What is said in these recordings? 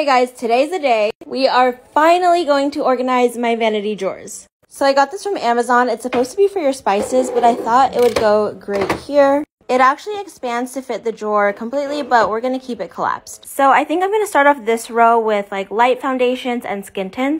Okay, guys, today's the day. We are finally going to organize my vanity drawers. So I got this from Amazon. It's supposed to be for your spices, but I thought it would go great here. It actually expands to fit the drawer completely, but we're gonna keep it collapsed. So I think I'm gonna start off this row with like light foundations and skin tints.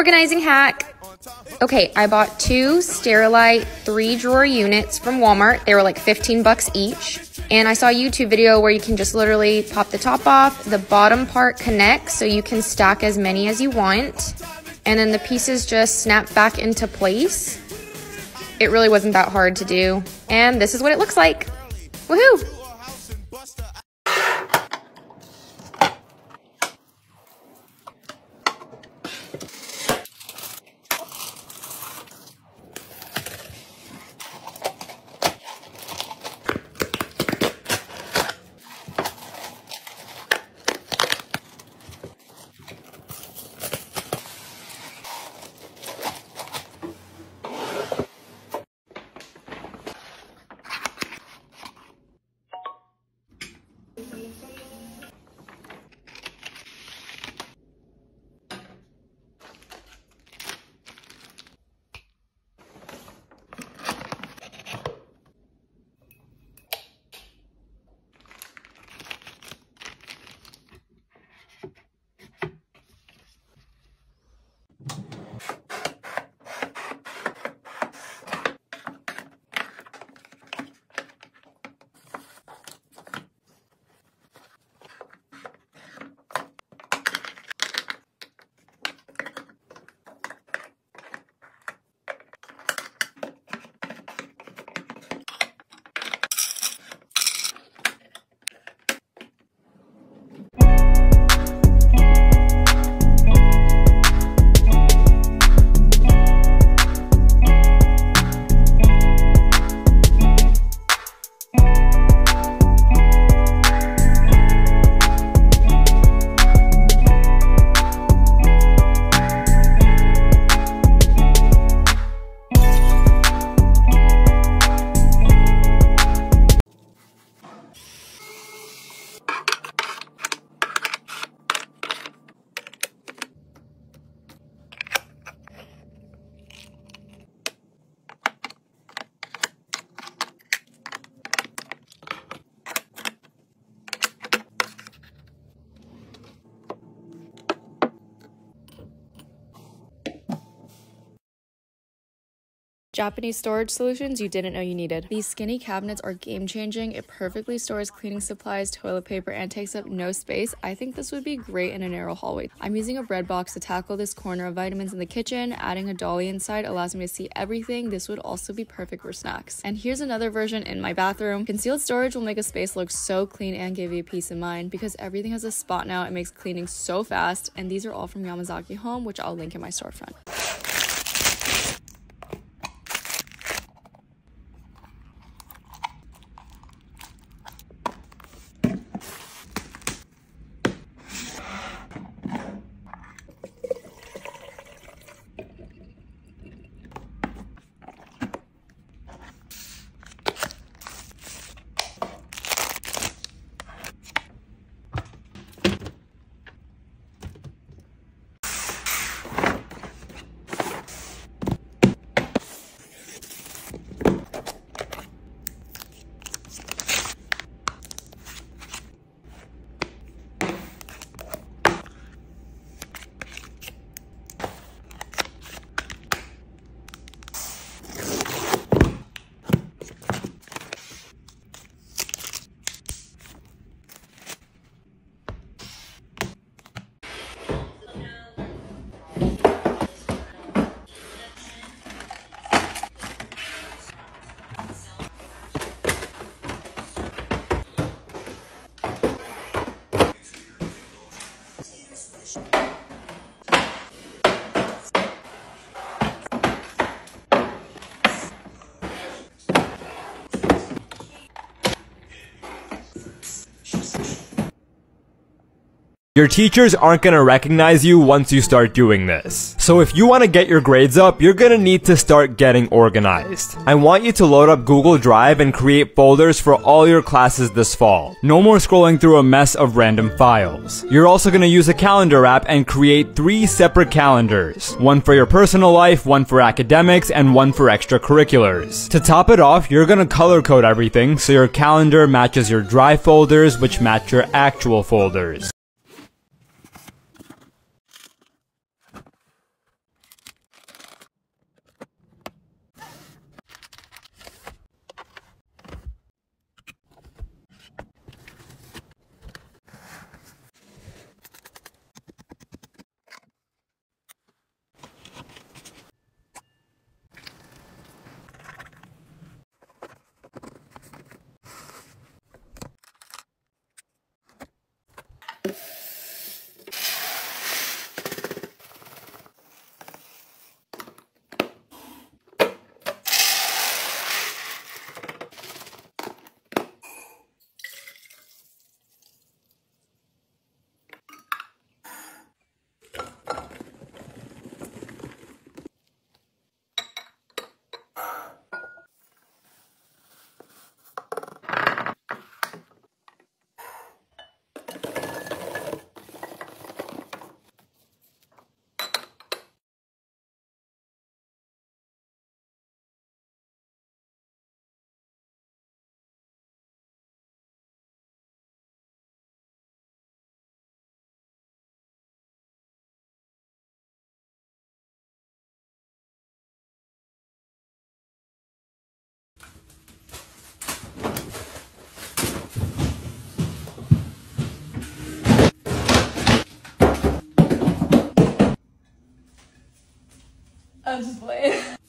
Organizing hack. Okay, I bought two Sterilite three drawer units from Walmart. They were like 15 bucks each. And I saw a YouTube video where you can just literally pop the top off. The bottom part connects so you can stack as many as you want. And then the pieces just snap back into place. It really wasn't that hard to do. And this is what it looks like. Woohoo! Japanese storage solutions you didn't know you needed. These skinny cabinets are game changing. It perfectly stores cleaning supplies, toilet paper, and takes up no space. I think this would be great in a narrow hallway. I'm using a bread box to tackle this corner of vitamins in the kitchen. Adding a dolly inside allows me to see everything. This would also be perfect for snacks. And here's another version in my bathroom. Concealed storage will make a space look so clean and give you peace of mind because everything has a spot now. It makes cleaning so fast. And these are all from Yamazaki Home, which I'll link in my storefront. Your teachers aren't gonna recognize you once you start doing this. So if you wanna get your grades up, you're gonna need to start getting organized. I want you to load up Google Drive and create folders for all your classes this fall. No more scrolling through a mess of random files. You're also gonna use a calendar app and create three separate calendars. One for your personal life, one for academics, and one for extracurriculars. To top it off, you're gonna color code everything so your calendar matches your Drive folders, which match your actual folders. I'm just playing.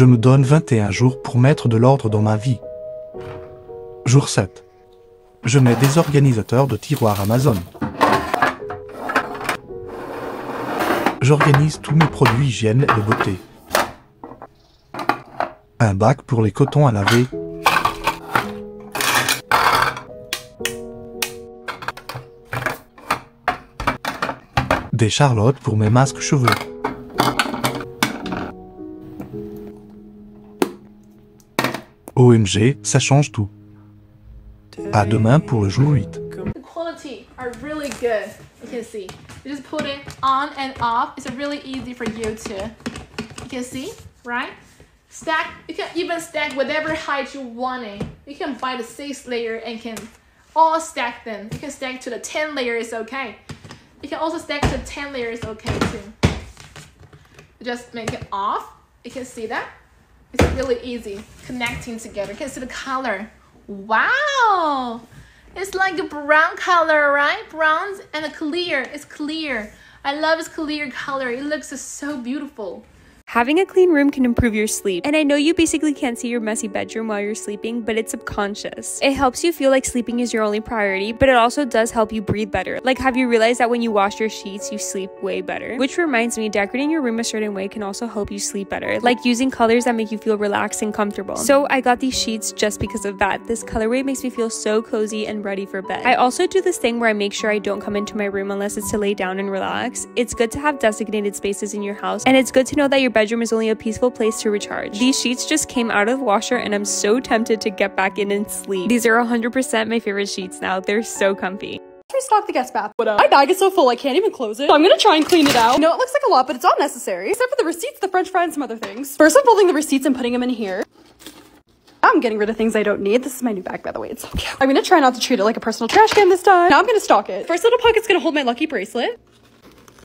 Je me donne 21 jours pour mettre de l'ordre dans ma vie. Jour 7. Je mets des organisateurs de tiroirs Amazon. J'organise tous mes produits hygiène et beauté. Un bac pour les cotons à laver. Des charlottes pour mes masques cheveux. OMG, ça change tout. À demain pour le jour 8. The quality are really good. You can see. You just put it on and off. It's really easy for you to. You can see, right? Stack. You can even stack whatever height you want it. You can buy the six layer and can all stack them. You can stack to the ten layer is okay. You can also stack to ten layers okay too. Just make it off. You can see that. It's really easy connecting together. Can You see the color. Wow! It's like a brown color, right? Browns and a clear. It's clear. I love this clear color. It looks so beautiful. Having a clean room can improve your sleep. And I know you basically can't see your messy bedroom while you're sleeping, but it's subconscious. It helps you feel like sleeping is your only priority, but it also does help you breathe better. Like, have you realized that when you wash your sheets, you sleep way better? Which reminds me, decorating your room a certain way can also help you sleep better, like using colors that make you feel relaxed and comfortable. So, I got these sheets just because of that. This colorway makes me feel so cozy and ready for bed. I also do this thing where I make sure I don't come into my room unless it's to lay down and relax. It's good to have designated spaces in your house, and it's good to know that your bedroom is only a peaceful place to recharge. These sheets just came out of the washer and I'm so tempted to get back in and sleep. These are 100% my favorite sheets now. They're so comfy. restock the guest bath. My bag is so full I can't even close it. So I'm gonna try and clean it out. No, it looks like a lot, but it's all necessary. Except for the receipts, the french fry, and some other things. First, I'm folding the receipts and putting them in here. I'm getting rid of things I don't need. This is my new bag, by the way. It's so. I'm gonna try not to treat it like a personal trash can this time. Now I'm gonna stock it. First little pocket's gonna hold my lucky bracelet.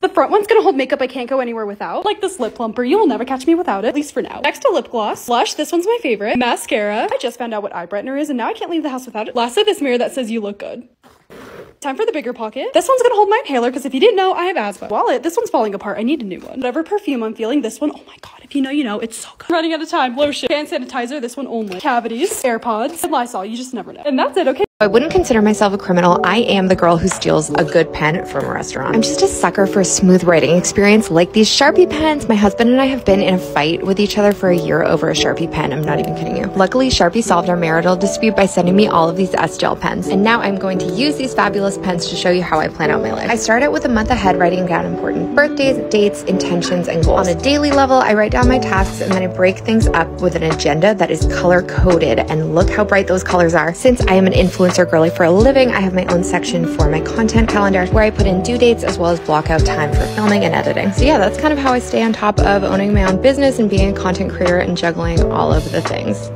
The front one's gonna hold makeup I can't go anywhere without. Like this lip plumper, you'll never catch me without it, at least for now. Next to lip gloss. Blush, this one's my favorite. Mascara. I just found out what eye brightener is and now I can't leave the house without it. Lastly, this mirror that says you look good. Time for the bigger pocket. This one's gonna hold my inhaler because if you didn't know, I have asthma. Wallet, this one's falling apart. I need a new one. Whatever perfume I'm feeling, this one, oh my god, if you know, you know, it's so good. Running out of time. Lotion, hand sanitizer, this one only. Cavities, AirPods, and Lysol, you just never know. And that's it, okay? I wouldn't consider myself a criminal. I am the girl who steals a good pen from a restaurant. I'm just a sucker for a smooth writing experience like these Sharpie pens. My husband and I have been in a fight with each other for a year over a Sharpie pen. I'm not even kidding you. Luckily, Sharpie solved our marital dispute by sending me all of these S gel pens. And now I'm going to use these fabulous pens to show you how I plan out my life. I start out with a month ahead writing down important birthdays, dates, intentions, and goals. On a daily level, I write down my tasks and then I break things up with an agenda that is color coded. And look how bright those colors are. Since I am an influencer girly for a living, I have my own section for my content calendar where I put in due dates as well as block out time for filming and editing. So yeah, that's kind of how I stay on top of owning my own business and being a content creator and juggling all of the things.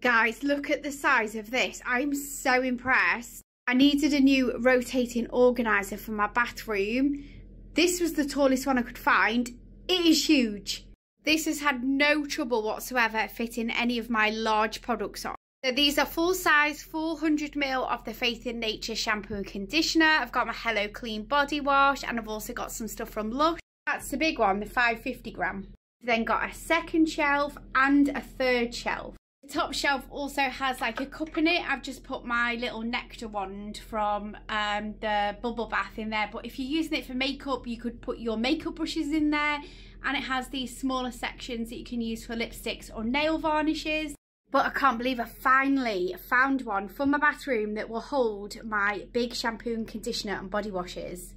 Guys, look at the size of this. I'm so impressed. I needed a new rotating organiser for my bathroom. This was the tallest one I could find. It is huge. This has had no trouble whatsoever fitting any of my large products on. So these are full size 400ml of the Faith in Nature shampoo and conditioner. I've got my Hello Clean body wash and I've also got some stuff from Lush. That's the big one, the 550 gram. Then got a second shelf and a third shelf. Top shelf also has like a cup in it. I've just put my little nectar wand from um, the bubble bath in there. But if you're using it for makeup, you could put your makeup brushes in there. And it has these smaller sections that you can use for lipsticks or nail varnishes. But I can't believe I finally found one for my bathroom that will hold my big shampoo and conditioner and body washes.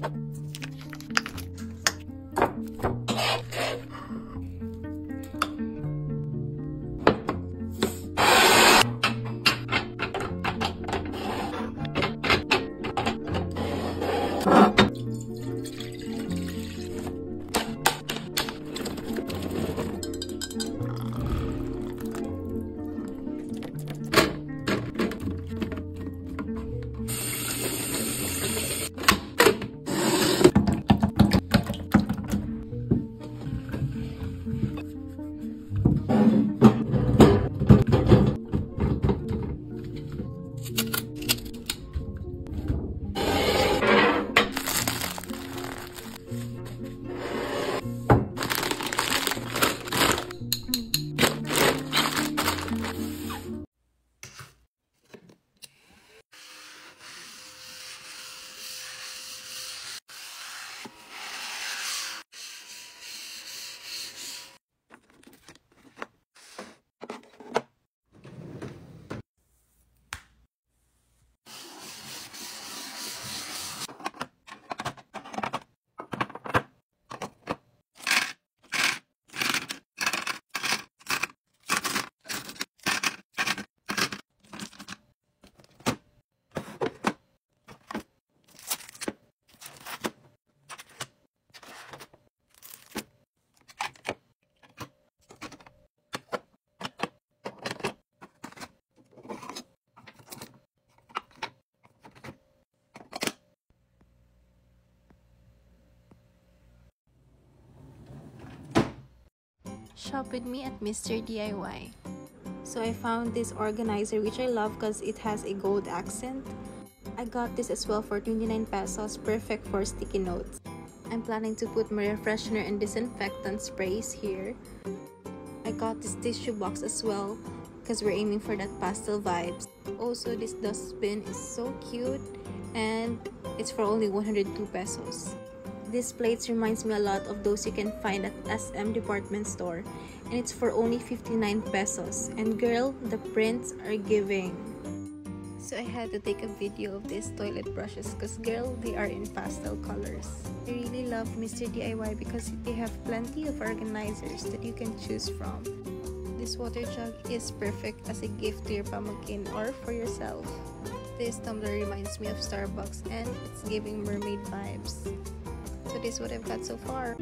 はい。Shop with me at Mr. DIY. So I found this organizer which I love because it has a gold accent. I got this as well for 29 pesos, perfect for sticky notes. I'm planning to put my refreshener and disinfectant sprays here. I got this tissue box as well because we're aiming for that pastel vibes. Also, this dustbin is so cute and it's for only 102 pesos. This plates reminds me a lot of those you can find at SM department store and it's for only 59 pesos. And girl, the prints are giving. So I had to take a video of these toilet brushes because girl, they are in pastel colors. I really love Mr. DIY because they have plenty of organizers that you can choose from. This water jug is perfect as a gift to your pamangkin or for yourself. This tumbler reminds me of Starbucks and it's giving mermaid vibes. Is what I've got so far.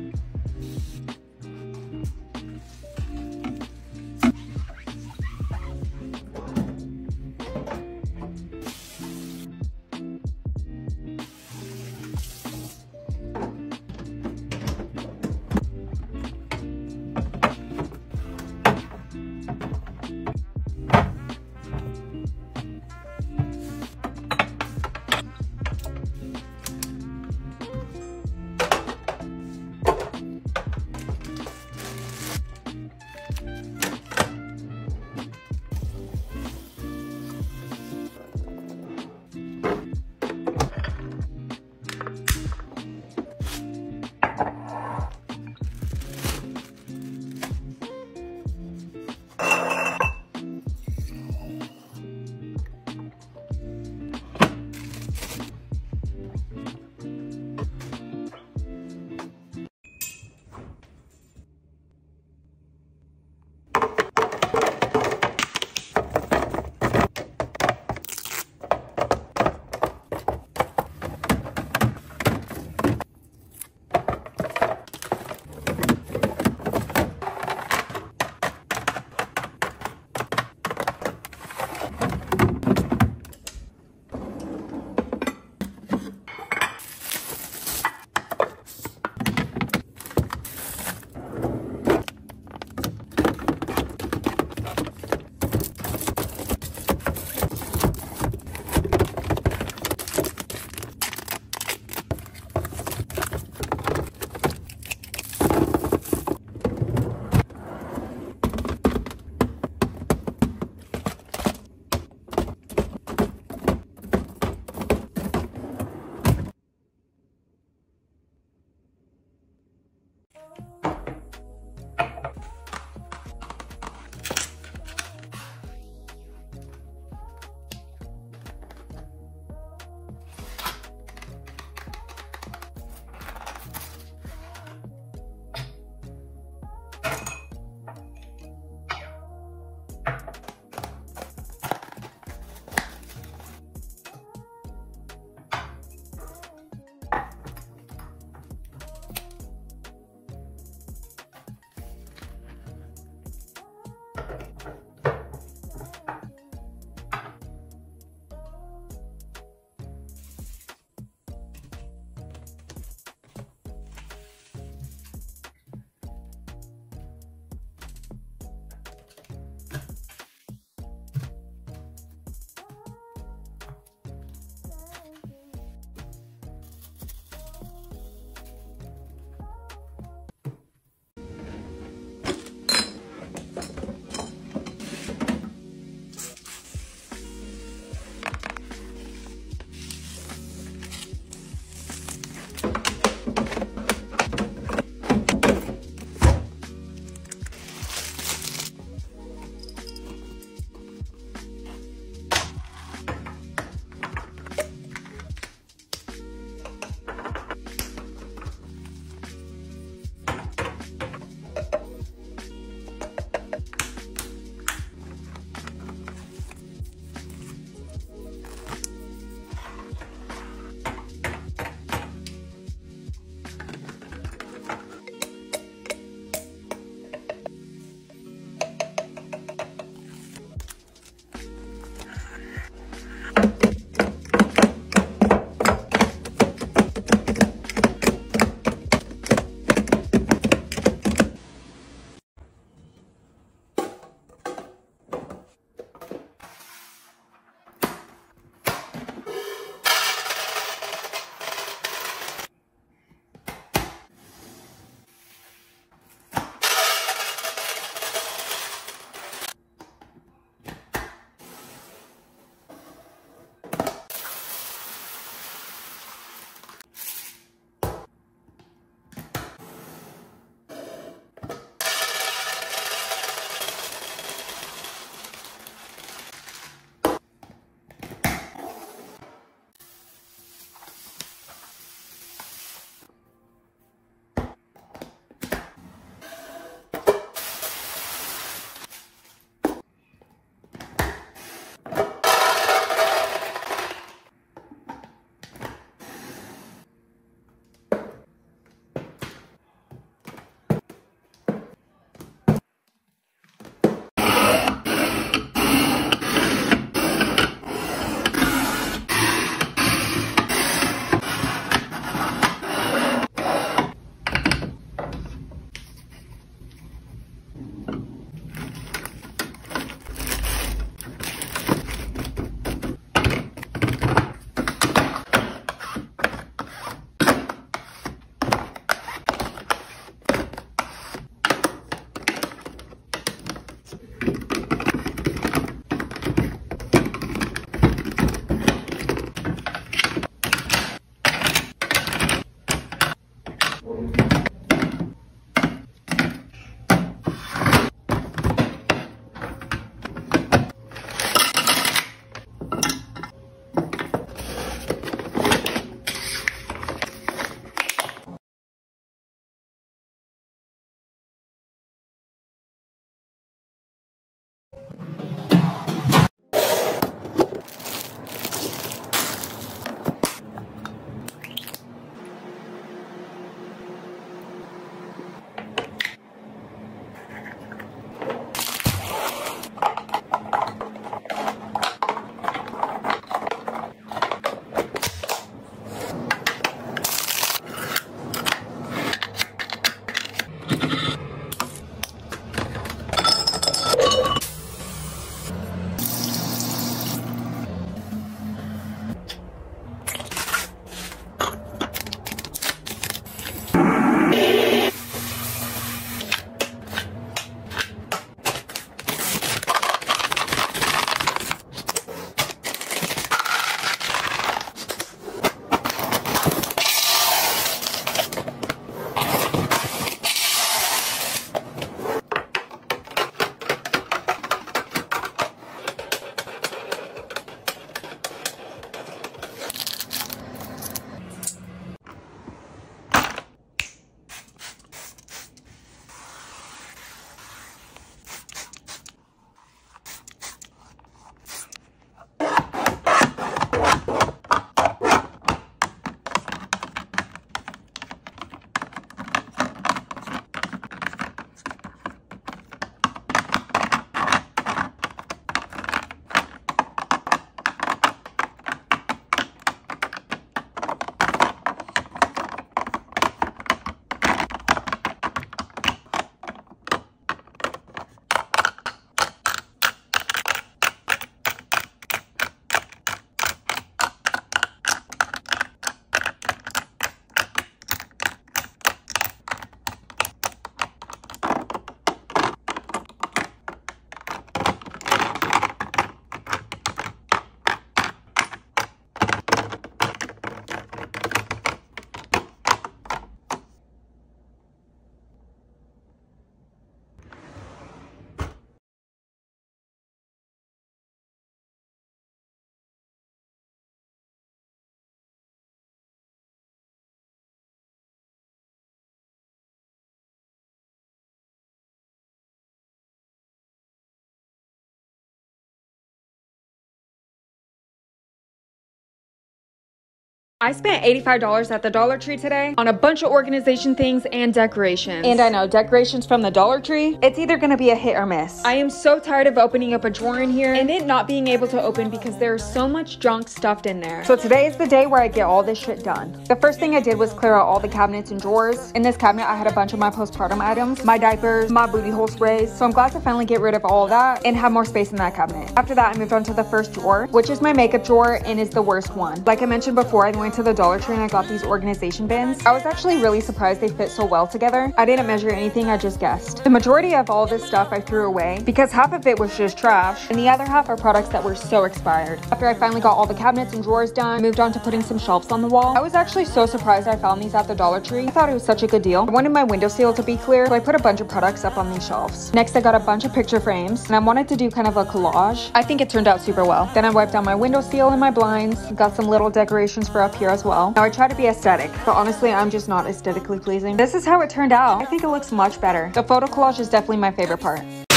I spent $85 at the Dollar Tree today on a bunch of organization things and decorations. And I know, decorations from the Dollar Tree, it's either gonna be a hit or miss. I am so tired of opening up a drawer in here and it not being able to open because there's so much junk stuffed in there. So today is the day where I get all this shit done. The first thing I did was clear out all the cabinets and drawers. In this cabinet, I had a bunch of my postpartum items, my diapers, my booty hole sprays. So I'm glad to finally get rid of all of that and have more space in that cabinet. After that, I moved on to the first drawer, which is my makeup drawer and is the worst one. Like I mentioned before, I went to the Dollar Tree and I got these organization bins. I was actually really surprised they fit so well together. I didn't measure anything, I just guessed. The majority of all this stuff I threw away because half of it was just trash and the other half are products that were so expired. After I finally got all the cabinets and drawers done, I moved on to putting some shelves on the wall. I was actually so surprised I found these at the Dollar Tree. I thought it was such a good deal. I wanted my window seal to be clear, so I put a bunch of products up on these shelves. Next, I got a bunch of picture frames and I wanted to do kind of a collage. I think it turned out super well. Then I wiped down my window seal and my blinds, got some little decorations for up here as well. Now I try to be aesthetic, but honestly, I'm just not aesthetically pleasing. This is how it turned out. I think it looks much better. The photo collage is definitely my favorite part.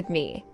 With me.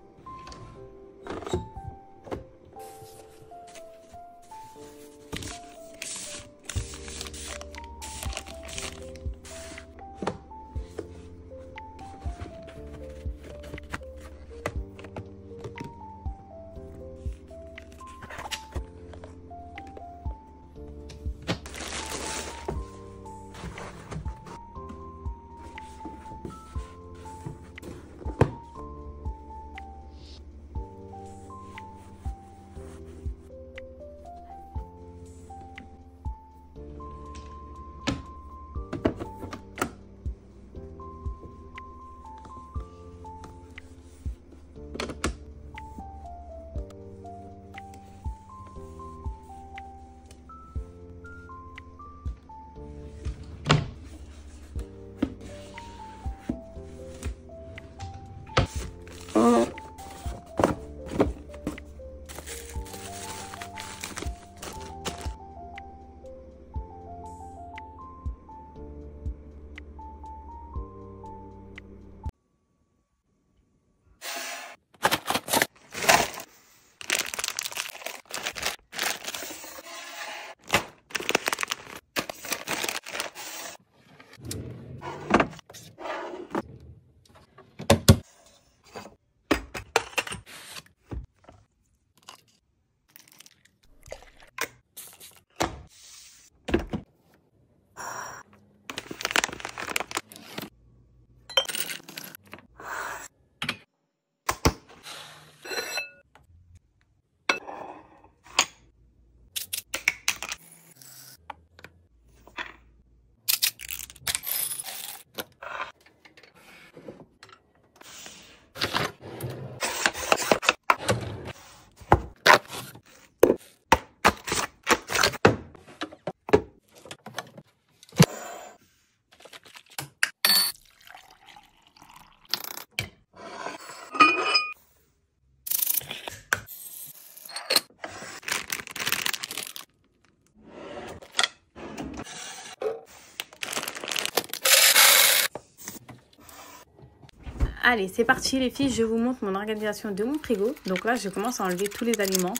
Allez, c'est parti les filles, je vous montre mon organisation de mon frigo. Donc là, je commence à enlever tous les aliments.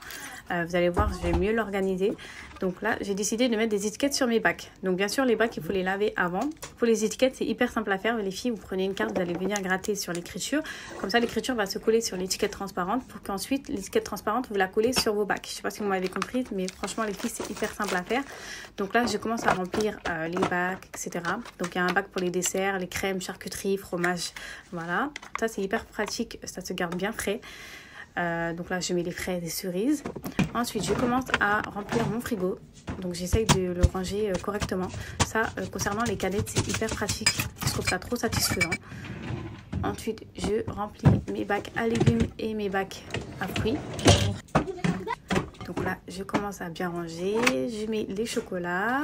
Euh, vous allez voir, je vais mieux l'organiser. Donc là, j'ai décidé de mettre des étiquettes sur mes bacs. Donc bien sûr, les bacs, il faut les laver avant. Pour les étiquettes, c'est hyper simple à faire. Les filles, vous prenez une carte, vous allez venir gratter sur l'écriture. Comme ça, l'écriture va se coller sur l'étiquette transparente pour qu'ensuite, l'étiquette transparente, vous la collez sur vos bacs. Je sais pas si vous m'avez compris, mais franchement, les filles, c'est hyper simple à faire. Donc là, je commence à remplir euh, les bacs, etc. Donc il y a un bac pour les desserts, les crèmes, charcuterie, fromage. Voilà. Ça, c'est hyper pratique. Ça se garde bien frais. Euh, donc là, je mets les fraises et cerises. Ensuite, je commence à remplir mon frigo. Donc j'essaye de le ranger euh, correctement. Ça, euh, concernant les canettes, c'est hyper pratique. Je trouve ça trop satisfaisant. Ensuite, je remplis mes bacs à légumes et mes bacs à fruits. Donc là, je commence à bien ranger. Je mets les chocolats.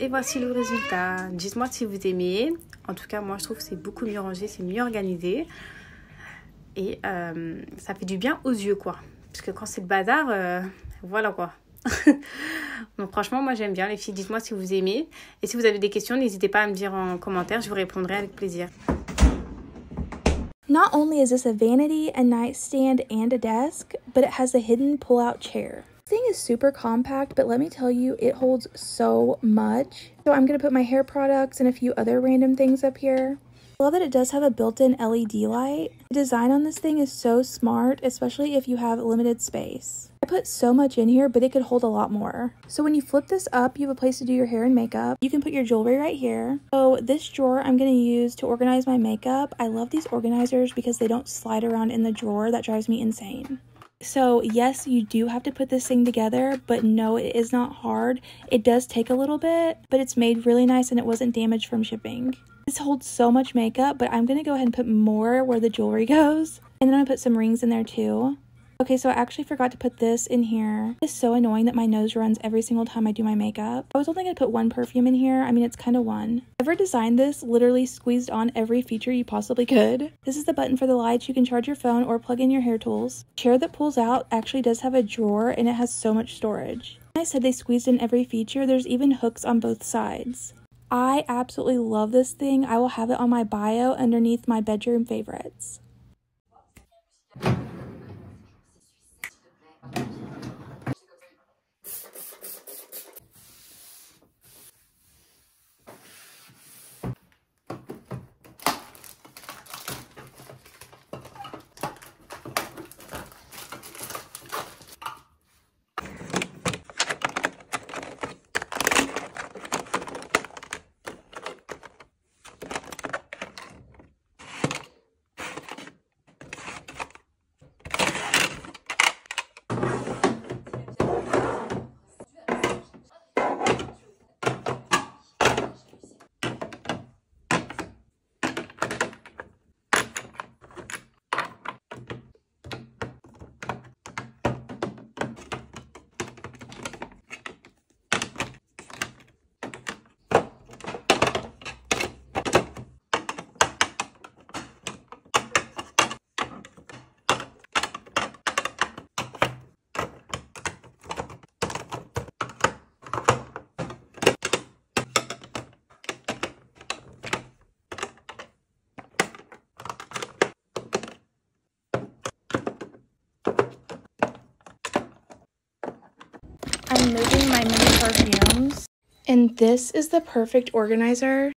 Et voici le résultat. Dites-moi si vous aimez. En tout cas, moi, je trouve que c'est beaucoup mieux rangé, c'est mieux organisé. Et euh, ça fait du bien aux yeux, quoi. Parce que quand c'est le bazar, euh, voilà quoi. Donc franchement, moi j'aime bien les filles. Dites-moi si vous aimez. Et si vous avez des questions, n'hésitez pas à me dire en commentaire. Je vous répondrai avec plaisir. Not only is this a vanity, a nightstand, and a desk, but it has a hidden pull-out chair. This thing is super compact, but let me tell you, it holds so much. So I'm gonna put my hair products and a few other random things up here. I love that it does have a built-in LED light. The design on this thing is so smart, especially if you have limited space. I put so much in here, but it could hold a lot more. So when you flip this up, you have a place to do your hair and makeup. You can put your jewelry right here. So this drawer I'm going to use to organize my makeup. I love these organizers because they don't slide around in the drawer. That drives me insane. So yes, you do have to put this thing together, but no, it is not hard. It does take a little bit, but it's made really nice and it wasn't damaged from shipping. This holds so much makeup, but I'm going to go ahead and put more where the jewelry goes. And then I'm going to put some rings in there too. Okay, so I actually forgot to put this in here. It's so annoying that my nose runs every single time I do my makeup. I was only going to put one perfume in here. I mean, it's kind of one. Ever designed this literally squeezed on every feature you possibly could. This is the button for the lights. You can charge your phone or plug in your hair tools. chair that pulls out actually does have a drawer and it has so much storage. I said they squeezed in every feature. There's even hooks on both sides. I absolutely love this thing. I will have it on my bio underneath my bedroom favorites. I'm moving my mini perfumes. And this is the perfect organizer.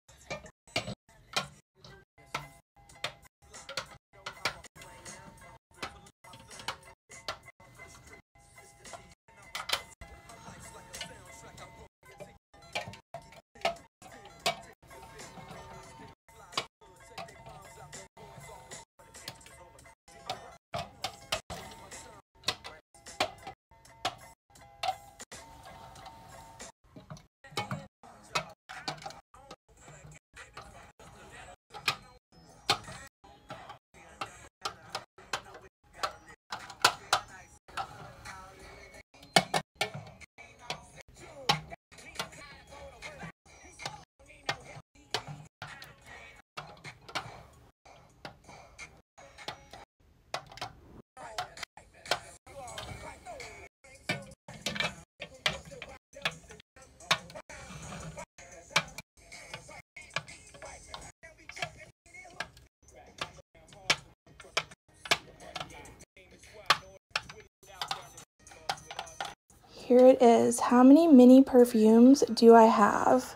Here it is. How many mini perfumes do I have?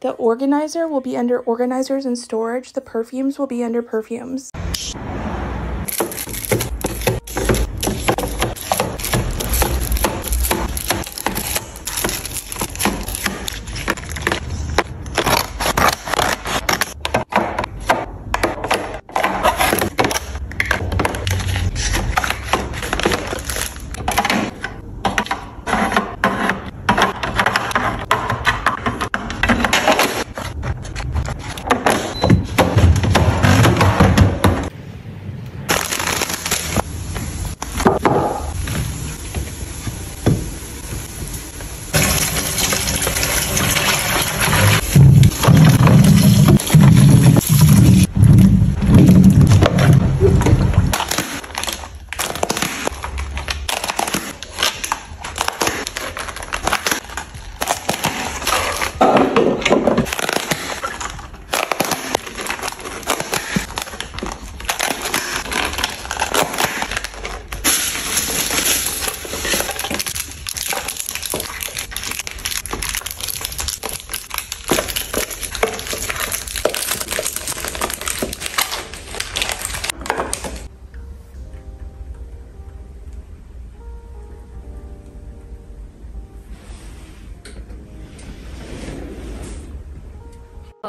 The organizer will be under organizers and storage. The perfumes will be under perfumes.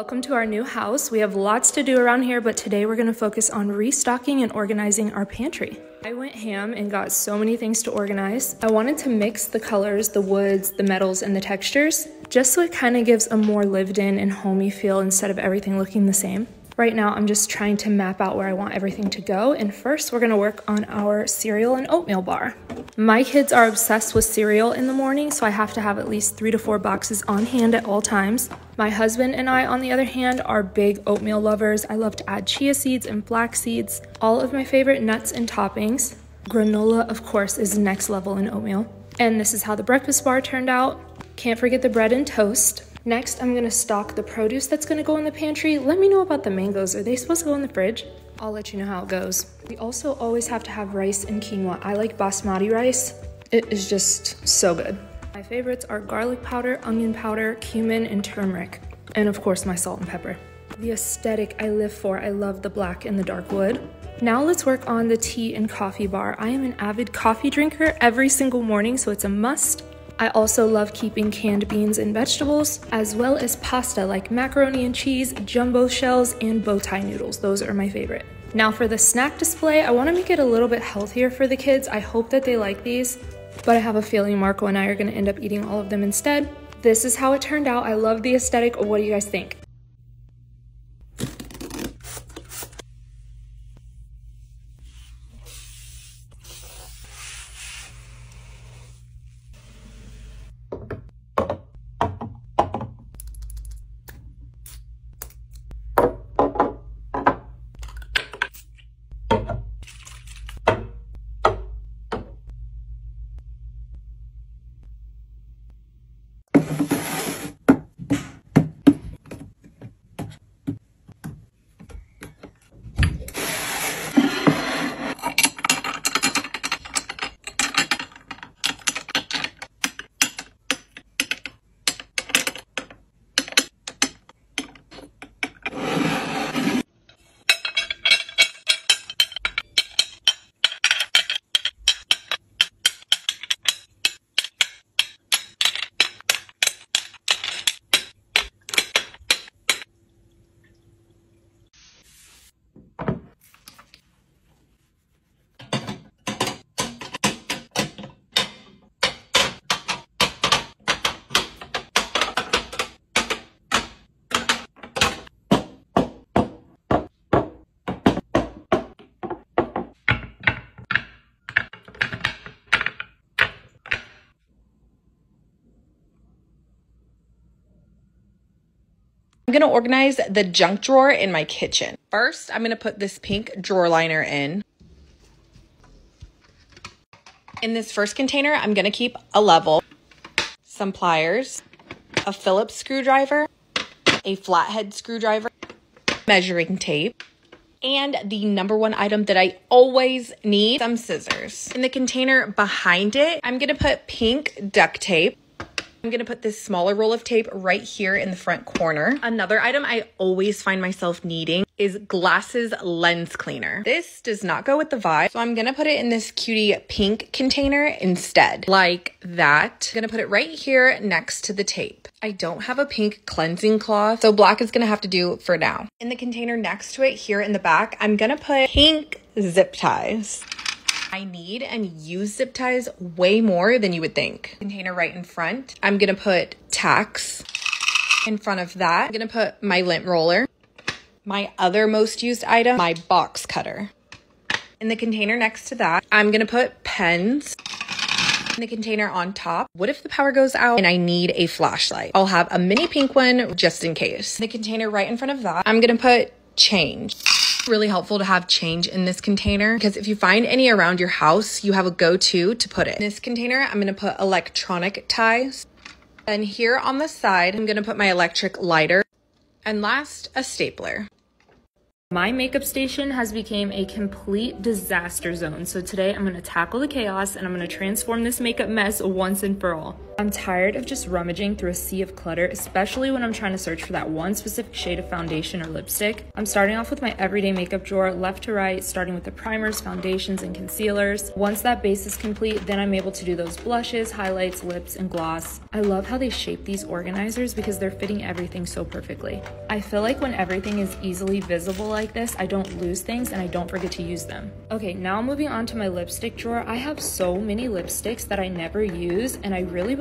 Welcome to our new house. We have lots to do around here, but today we're going to focus on restocking and organizing our pantry. I went ham and got so many things to organize. I wanted to mix the colors, the woods, the metals, and the textures, just so it kind of gives a more lived in and homey feel instead of everything looking the same. Right now, I'm just trying to map out where I want everything to go. And first, we're gonna work on our cereal and oatmeal bar. My kids are obsessed with cereal in the morning, so I have to have at least three to four boxes on hand at all times. My husband and I, on the other hand, are big oatmeal lovers. I love to add chia seeds and flax seeds, all of my favorite nuts and toppings. Granola, of course, is next level in oatmeal. And this is how the breakfast bar turned out. Can't forget the bread and toast. Next, I'm gonna stock the produce that's gonna go in the pantry. Let me know about the mangoes. Are they supposed to go in the fridge? I'll let you know how it goes. We also always have to have rice and quinoa. I like basmati rice. It is just so good. My favorites are garlic powder, onion powder, cumin, and turmeric. And of course, my salt and pepper. The aesthetic I live for. I love the black and the dark wood. Now let's work on the tea and coffee bar. I am an avid coffee drinker every single morning, so it's a must. I also love keeping canned beans and vegetables, as well as pasta like macaroni and cheese, jumbo shells, and bow tie noodles. Those are my favorite. Now for the snack display, I wanna make it a little bit healthier for the kids. I hope that they like these, but I have a feeling Marco and I are gonna end up eating all of them instead. This is how it turned out. I love the aesthetic. What do you guys think? I'm gonna organize the junk drawer in my kitchen. First, I'm gonna put this pink drawer liner in. In this first container, I'm gonna keep a level, some pliers, a Phillips screwdriver, a flathead screwdriver, measuring tape, And the number one item that I always need, some scissors. In the container behind it, I'm gonna put pink duct tape. I'm gonna put this smaller roll of tape right here in the front corner. Another item I always find myself needing is glasses lens cleaner. This does not go with the vibe, so I'm gonna put it in this cutie pink container instead, like that. I'm gonna put it right here next to the tape. I don't have a pink cleansing cloth, so black is gonna have to do for now. In the container next to it here in the back, I'm gonna put pink zip ties. I need and use zip ties way more than you would think. Container right in front. I'm gonna put tacks in front of that. I'm gonna put my lint roller. My other most used item, my box cutter. In the container next to that, I'm gonna put pens. In the container on top. What if the power goes out and I need a flashlight? I'll have a mini pink one just in case. In the container right in front of that, I'm gonna put change really helpful to have change in this container because if you find any around your house, you have a go-to to put it. In this container, I'm gonna put electronic ties. And here on the side, I'm gonna put my electric lighter. And last, a stapler. My makeup station has become a complete disaster zone. So today I'm gonna tackle the chaos and I'm gonna transform this makeup mess once and for all. I'm tired of just rummaging through a sea of clutter, especially when I'm trying to search for that one specific shade of foundation or lipstick. I'm starting off with my everyday makeup drawer, left to right, starting with the primers, foundations, and concealers. Once that base is complete, then I'm able to do those blushes, highlights, lips, and gloss. I love how they shape these organizers because they're fitting everything so perfectly. I feel like when everything is easily visible like this, I don't lose things and I don't forget to use them. Okay, now moving on to my lipstick drawer. I have so many lipsticks that I never use and I really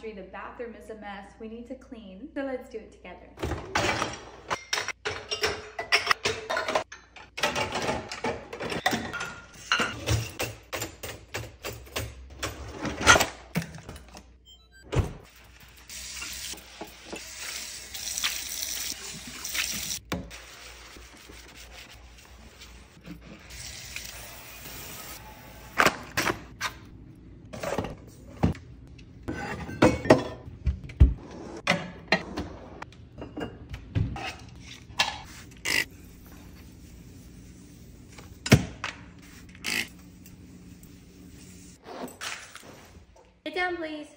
laundry. The bathroom is a mess. We need to clean. So let's do it together. Down, please.